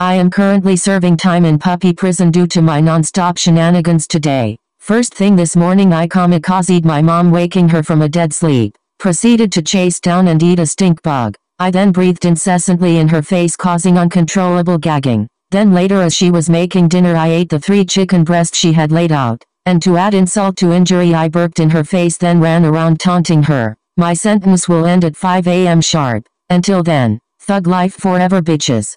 I am currently serving time in puppy prison due to my non-stop shenanigans today. First thing this morning I kamikazed my mom waking her from a dead sleep. Proceeded to chase down and eat a stink bug. I then breathed incessantly in her face causing uncontrollable gagging. Then later as she was making dinner I ate the three chicken breasts she had laid out. And to add insult to injury I burped in her face then ran around taunting her. My sentence will end at 5 am sharp. Until then, thug life forever bitches.